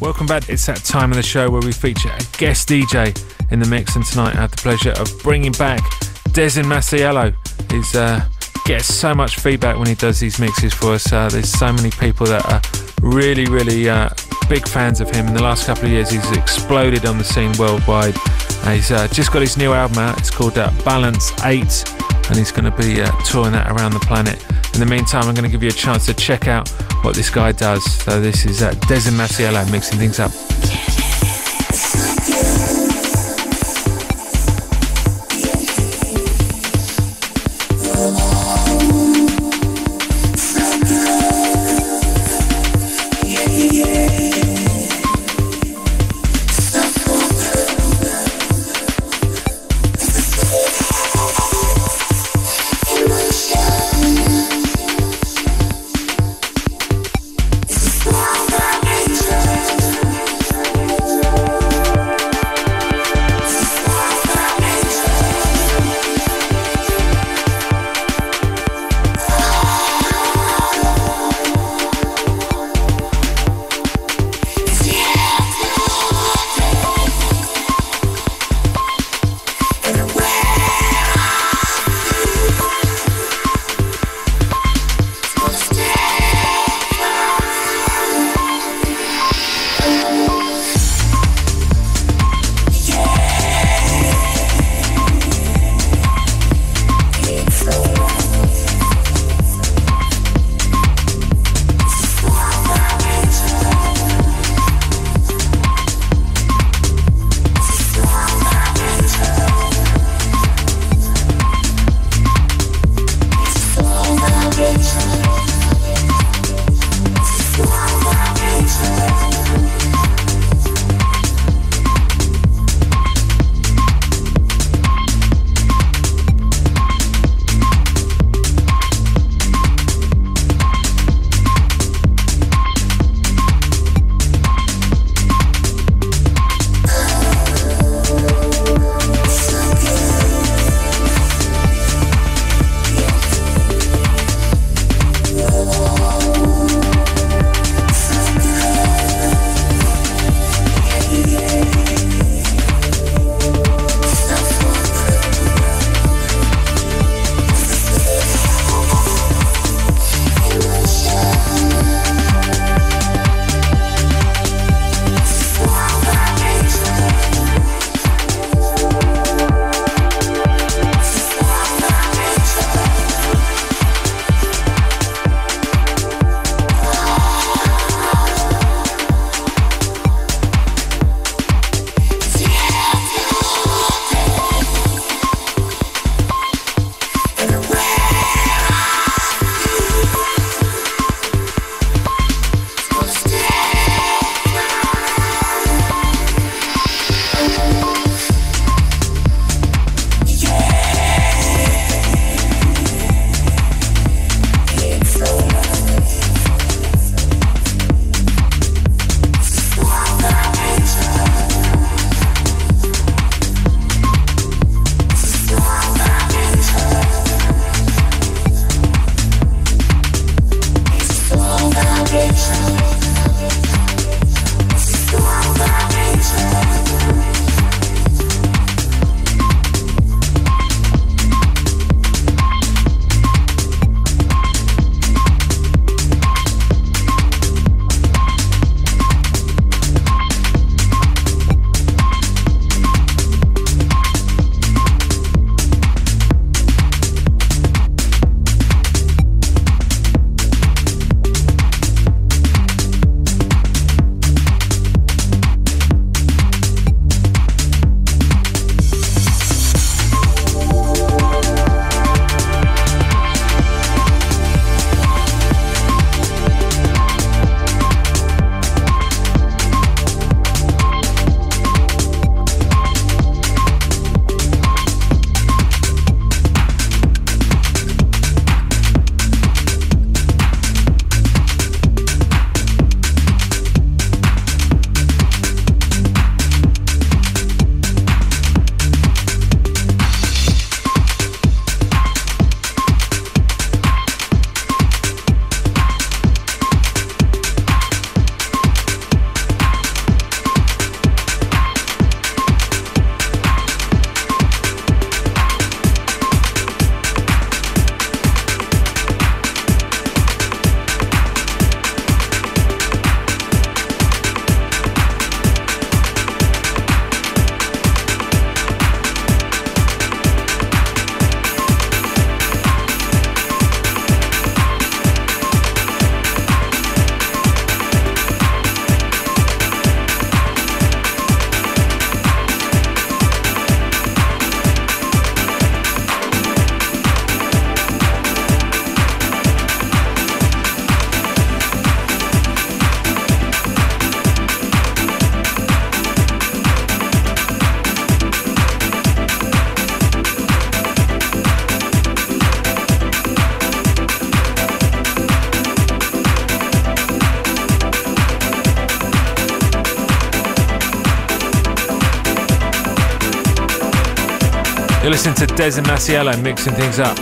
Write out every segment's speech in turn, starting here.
Welcome back. It's that time of the show where we feature a guest DJ in the mix, and tonight I have the pleasure of bringing back Desyn Masiello. He's uh, gets so much feedback when he does these mixes for us. Uh, there's so many people that are really, really uh, big fans of him. In the last couple of years, he's exploded on the scene worldwide. He's uh, just got his new album out. It's called uh, Balance 8, and he's going to be touring that around the planet. In the meantime, I'm going to give you a chance to check out what this guy does. So this is uh, Desyn Masiello mixing things up. Listening to Desyn Masiello mixing things up.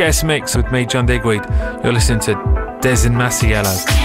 Guest mix with me, John Digweed. You're listening to Desyn Masiello.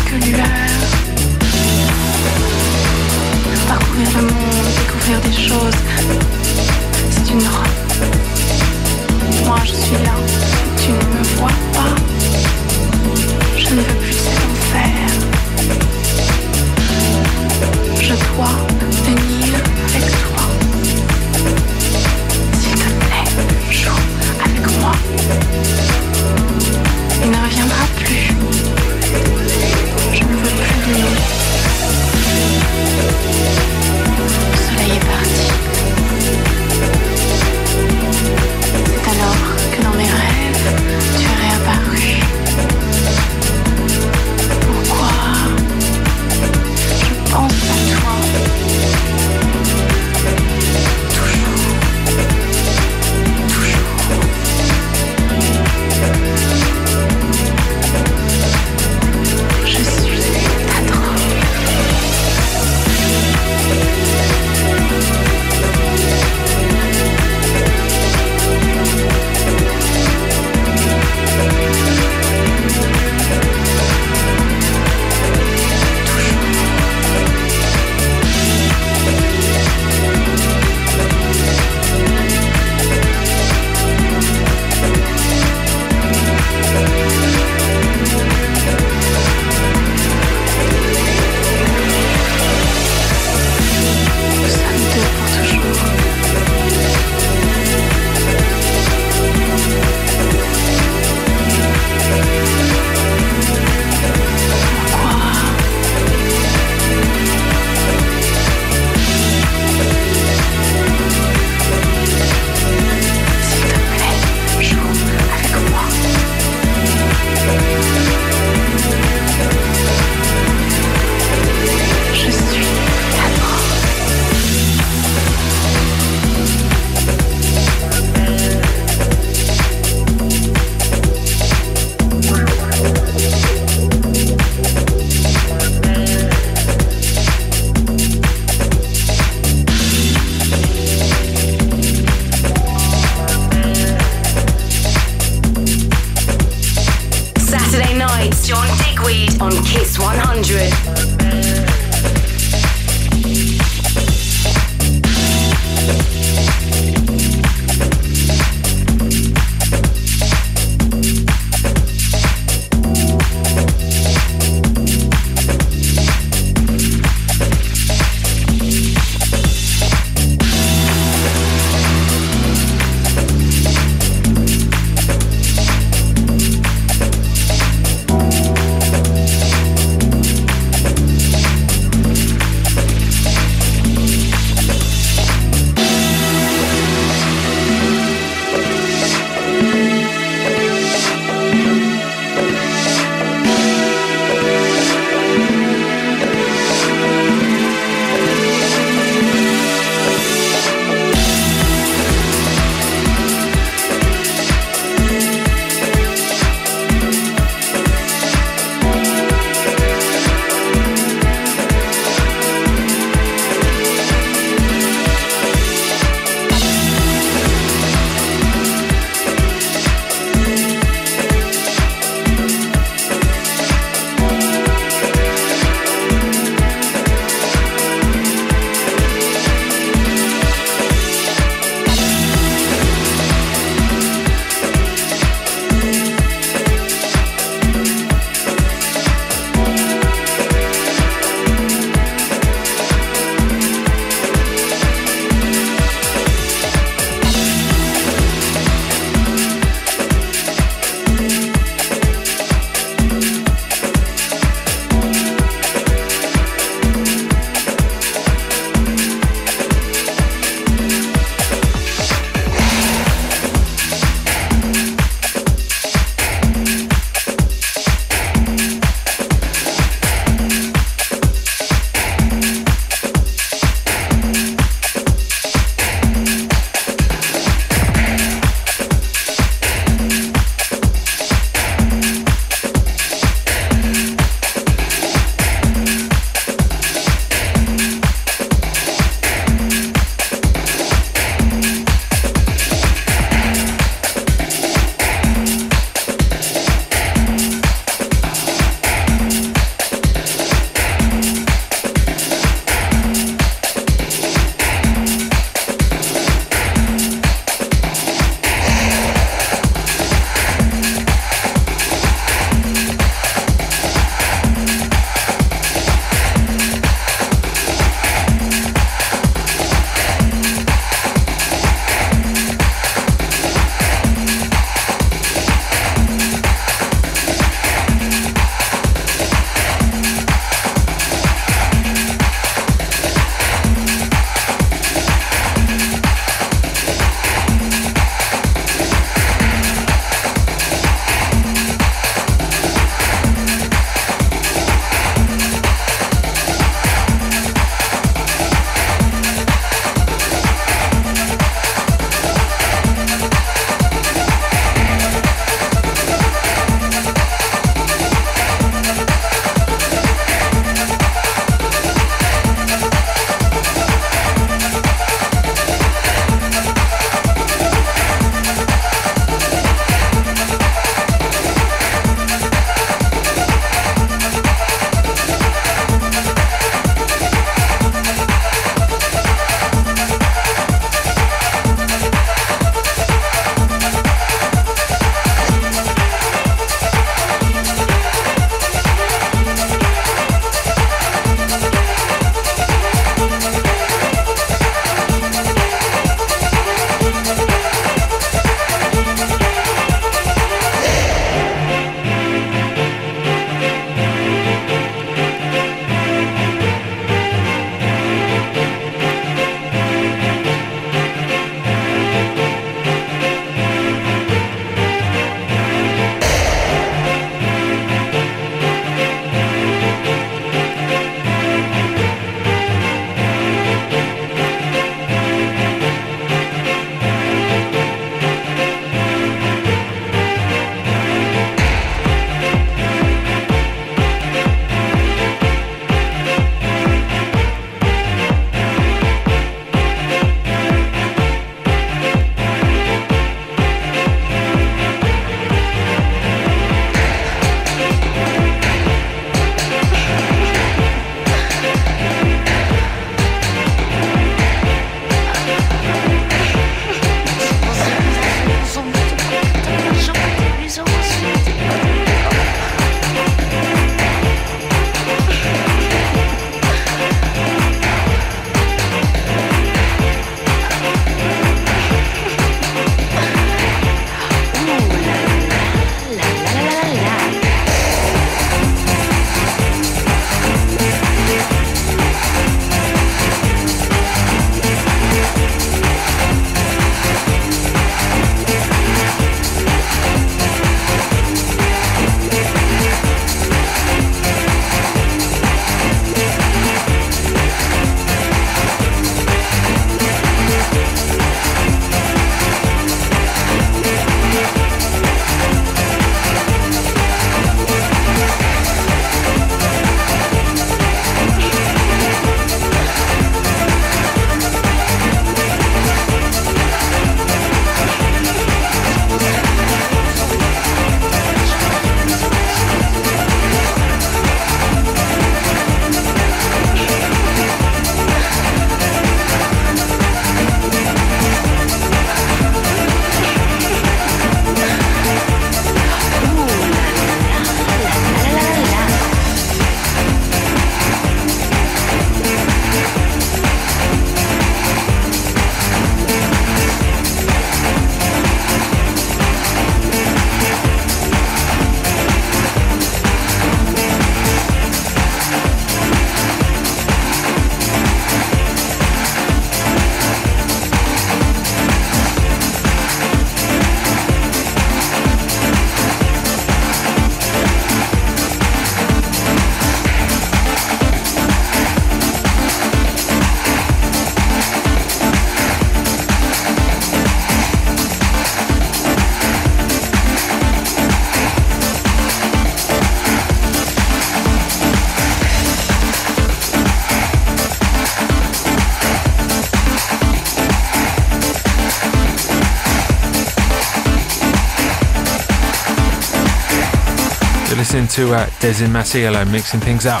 To uh, Desyn Masiello mixing things up.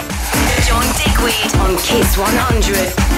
John Digweed on Kiss 100.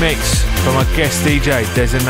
Mix from our guest DJ, Desyn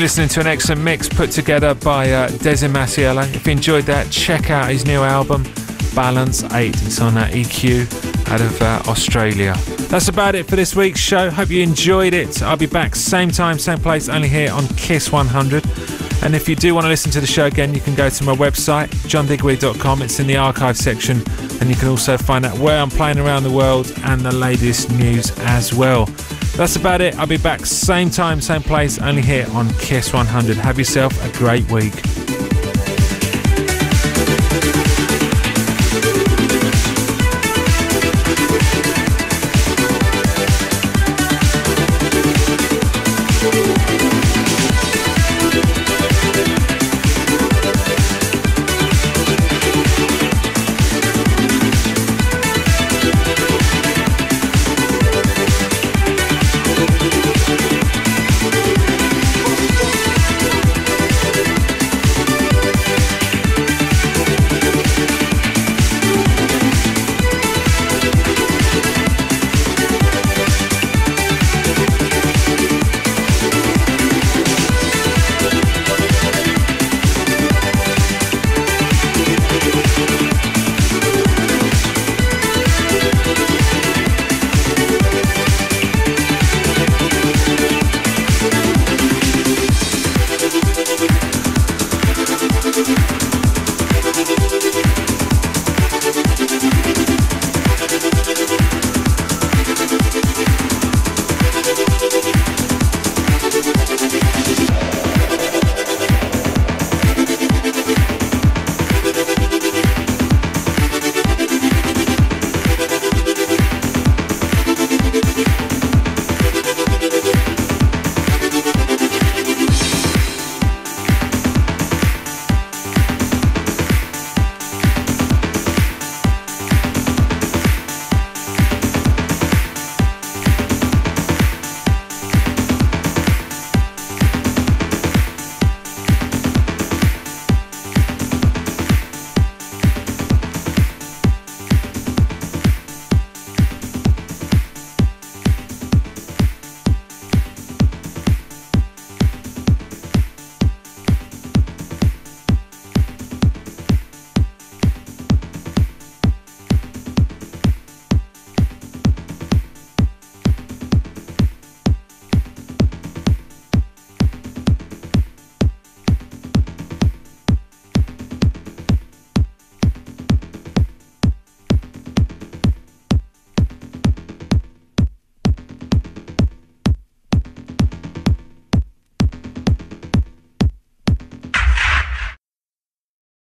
been listening to an excellent mix put together by uh, Desyn Masiello. If you enjoyed that, check out his new album, Balance 8. It's on uh, EQ out of uh, Australia. That's about it for this week's show. Hope you enjoyed it. I'll be back same time, same place, only here on Kiss 100. And if you do want to listen to the show again, you can go to my website, johndigweed.com. It's in the archive section. And you can also find out where I'm playing around the world and the latest news as well. That's about it. I'll be back same time, same place, only here on Kiss 100. Have yourself a great week.